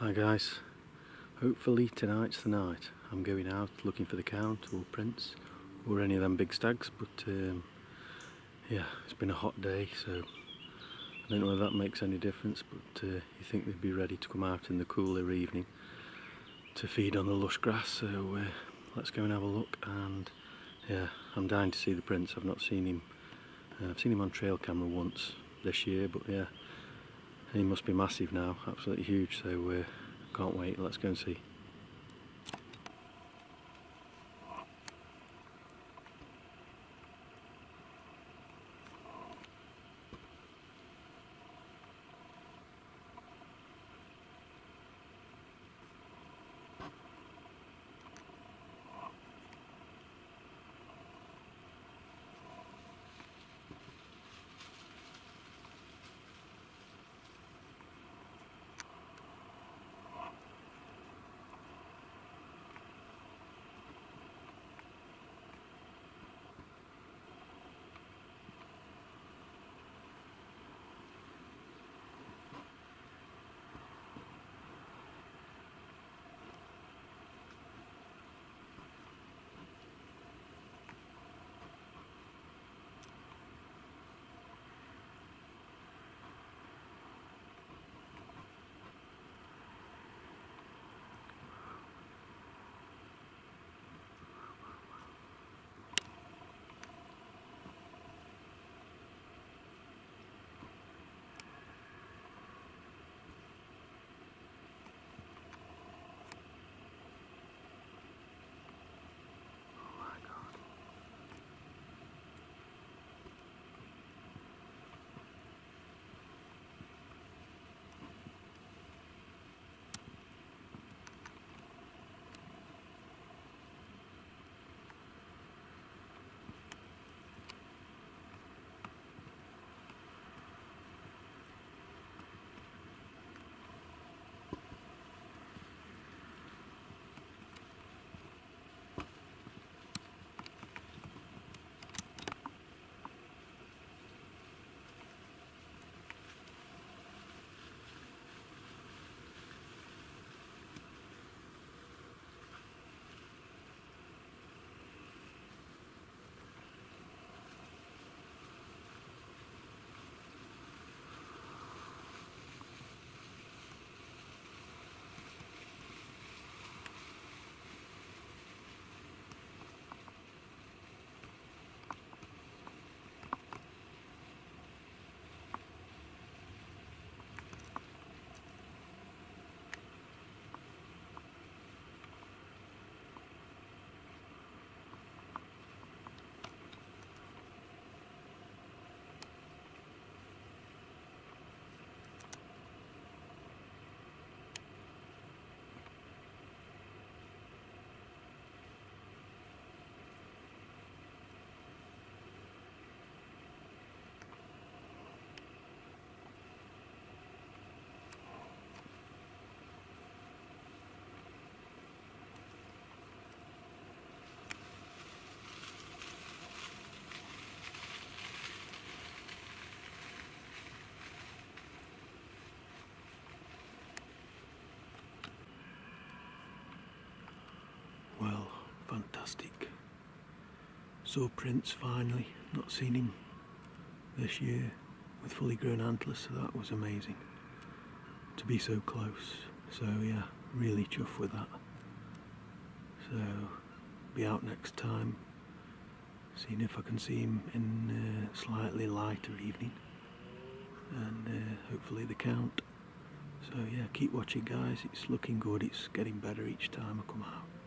Hi guys, hopefully tonight's the night. I'm going out looking for the Count or Prince or any of them big stags but um, yeah it's been a hot day so I don't know whether that makes any difference but uh, you think they'd be ready to come out in the cooler evening to feed on the lush grass so uh, let's go and have a look. And yeah I'm dying to see the Prince I've not seen him uh, I've seen him on trail camera once this year but yeah he must be massive now, absolutely huge, so uh, can't wait, let's go and see. Saw Prince finally, not seen him this year with fully grown antlers, so that was amazing. To be so close. So yeah, really chuffed with that. So, be out next time, seeing if I can see him in a slightly lighter evening. And uh, hopefully the count. So yeah, keep watching guys, it's looking good, it's getting better each time I come out.